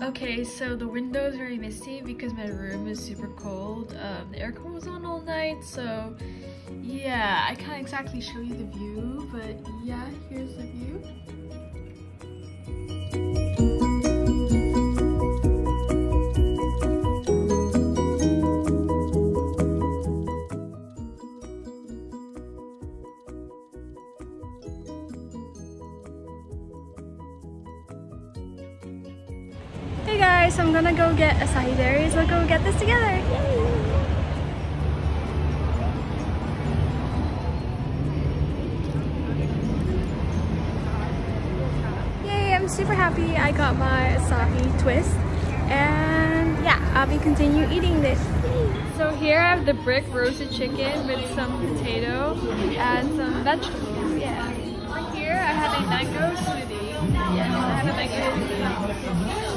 Okay, so the window is very misty because my room is super cold. Um, the aircon was on all night, so yeah, I can't exactly show you the view, but yeah, here's the guys, I'm gonna go get acai berries. We'll go get this together. Yay! Yay, I'm super happy I got my acai twist. And yeah, I'll be continue eating this. So here I have the brick roasted chicken with some potato and some vegetables. Yeah. Here I have a mango smoothie. Yes, I have a mango smoothie.